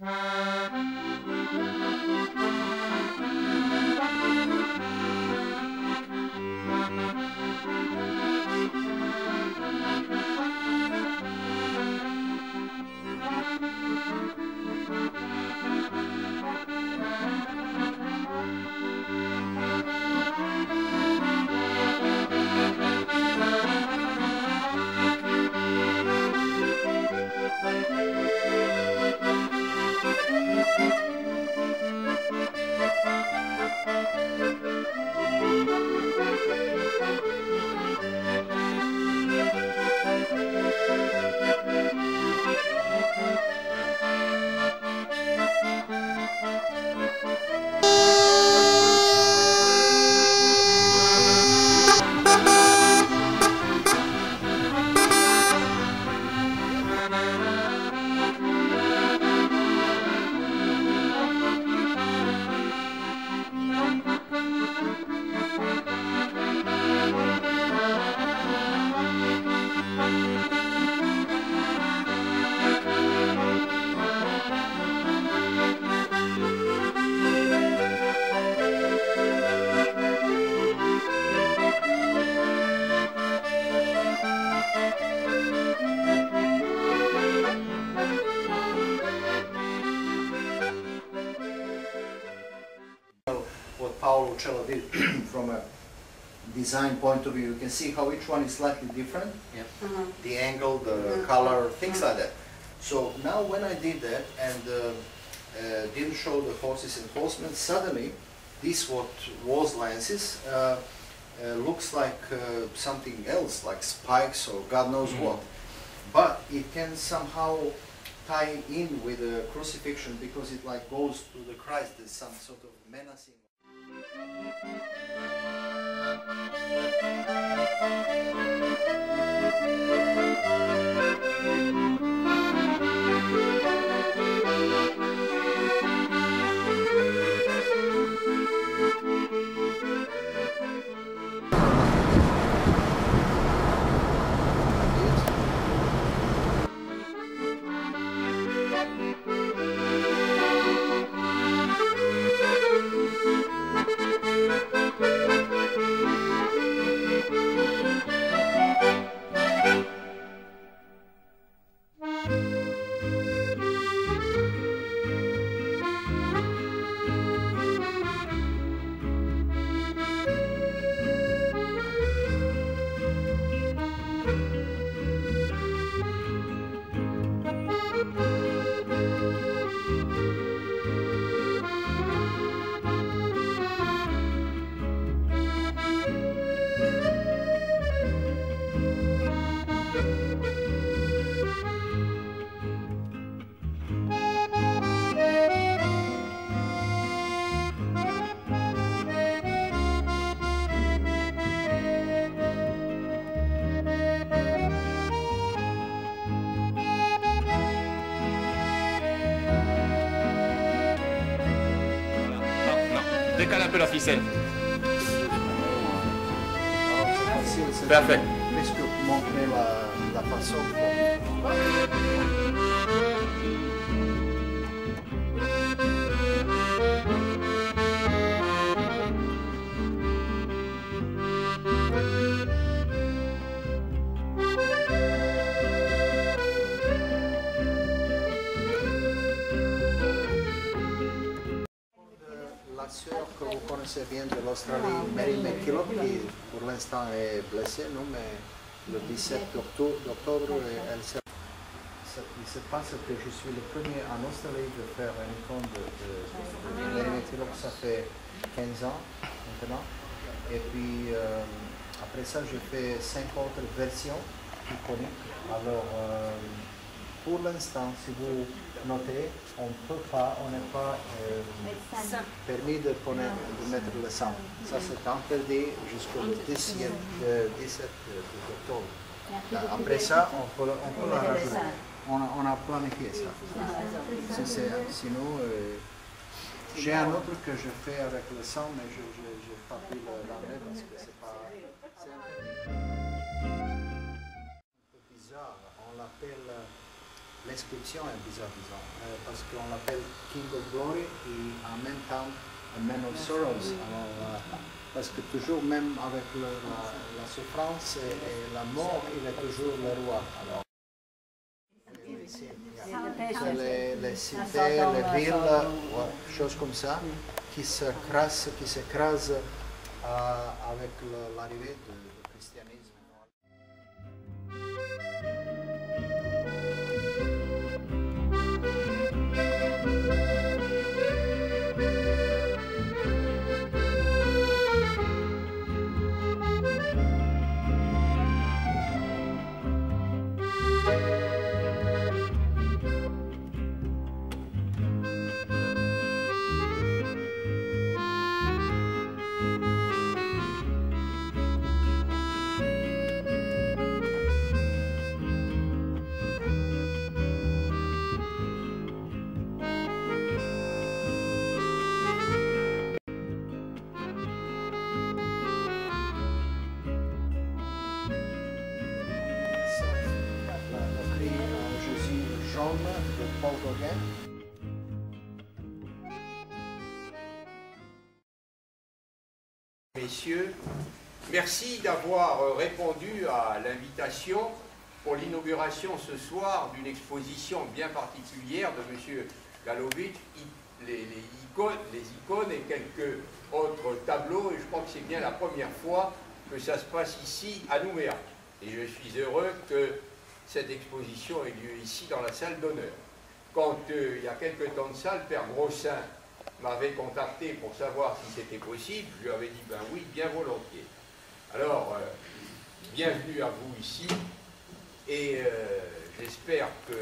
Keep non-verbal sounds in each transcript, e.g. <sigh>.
Ah. <laughs> Paolo Uccello did <clears throat> from a design point of view. You can see how each one is slightly different. Uh-huh. The angle, the color, things like that. So now when I did that and uh, uh, didn't show the horses and horsemen, suddenly this what was lenses uh, uh, looks like uh, something else, like spikes or God knows what. But it can somehow tie in with the crucifixion because it like goes to the Christ. as some sort of menacing. Non, non. Décale un peu la ficelle. Parfait. Presque montrer la, la façon. Connaissez bien de l'Australie, Mary McKillop, qui pour l'instant est blessée, non, mais le 17 octobre, elle se... Ce qui se passe, que je suis le premier en Australie de faire une icône de, de, de Mary McKillop, ça fait 15 ans maintenant. Et puis euh, après ça, j'ai fait cinq autres versions iconiques. Alors, euh, pour l'instant, si vous notez, on peut pas, on n'est pas euh, permis de, connaître- de mettre le sang. Ça, c'est interdit jusqu'au 17, euh, 17 octobre. Après ça, on peut, on peut le rajouter. On a, on a planifié ça. Sinon, euh, j'ai un autre que je fais avec le sang, mais je n'ai pas l'enlever parce que c'est pas. C'est un peu bizarre. On l'appelle l'inscription est bizarre, disons, euh, parce qu'on l'appelle King of Glory et en même temps Man of Sorrows. Alors, parce que toujours, même avec le- la, la souffrance et, et la mort, il est toujours le roi. Alors, les, les cités, les villes, ouais, choses comme ça, qui se crassent, qui s'écrasent euh, avec l'arrivée du christianisme. Messieurs, merci d'avoir euh, répondu à l'invitation pour l'inauguration ce soir d'une exposition bien particulière de M. Icônes, les icônes et quelques autres tableaux. Et je crois que c'est bien la première fois que ça se passe ici à Nouméa. Et je suis heureux que cette exposition ait lieu ici dans la salle d'honneur. Quand euh, il y a quelques temps de ça, le père Grossin m'avait contacté pour savoir si c'était possible, je lui avais dit ben oui, bien volontiers. Alors, euh, bienvenue à vous ici, et euh, j'espère que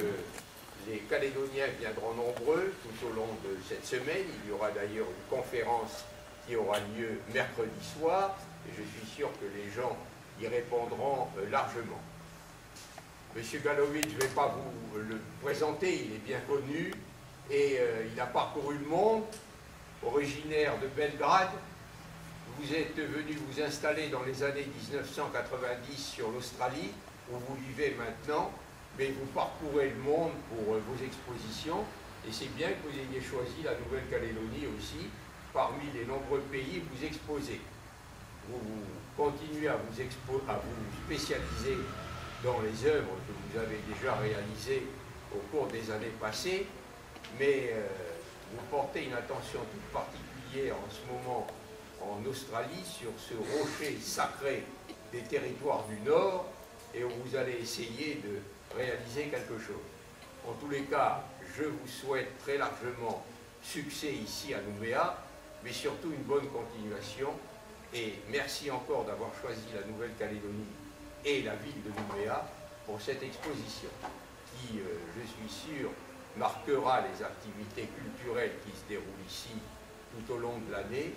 les Calédoniens viendront nombreux tout au long de cette semaine. Il y aura d'ailleurs une conférence qui aura lieu mercredi soir, et je suis sûr que les gens y répondront euh, largement. Monsieur Galovitch, je ne vais pas vous le présenter, il est bien connu, et euh, il a parcouru le monde, originaire de Belgrade. Vous êtes venu vous installer dans les années 1990 sur l'Australie, où vous vivez maintenant, mais vous parcourez le monde pour euh, vos expositions, et c'est bien que vous ayez choisi la Nouvelle-Calédonie aussi, parmi les nombreux pays où vous exposez. Vous continuez à vous, expo- à vous spécialiser dans les œuvres que vous avez déjà réalisées au cours des années passées, mais euh, vous portez une attention toute particulière en ce moment en Australie sur ce rocher sacré des territoires du Nord et où vous allez essayer de réaliser quelque chose. En tous les cas, je vous souhaite très largement succès ici à Nouméa, mais surtout une bonne continuation. Et merci encore d'avoir choisi la Nouvelle-Calédonie et la ville de Nouméa pour cette exposition qui, euh, je suis sûr, marquera les activités culturelles qui se déroulent ici tout au long de l'année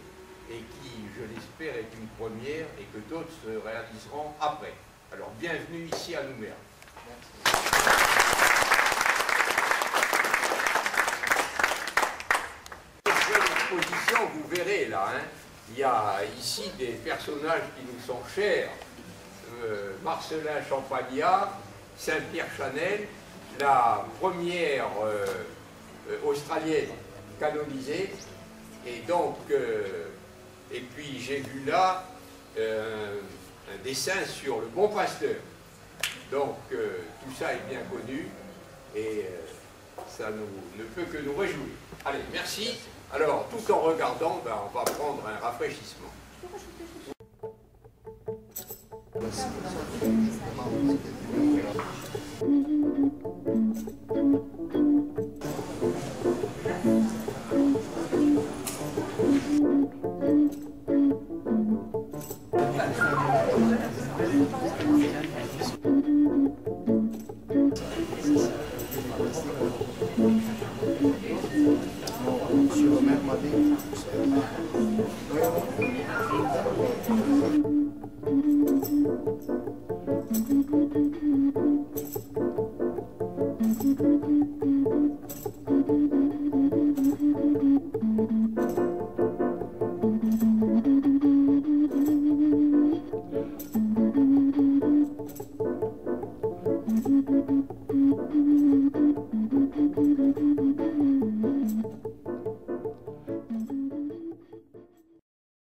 et qui, je l'espère, est une première et que d'autres se réaliseront après. Alors bienvenue ici à Nouméa. Exposition, vous verrez là, hein, il y a ici des personnages qui nous sont chers. Euh, Marcelin Champagnat, Saint-Pierre Chanel, la première euh, euh, australienne canonisée. Et donc, euh, et puis j'ai vu là un dessin sur le bon pasteur. Donc tout ça est bien connu et ça nous- ne peut que nous réjouir. Allez, merci. Alors, tout en regardant, ben, on va prendre un rafraîchissement. Parce que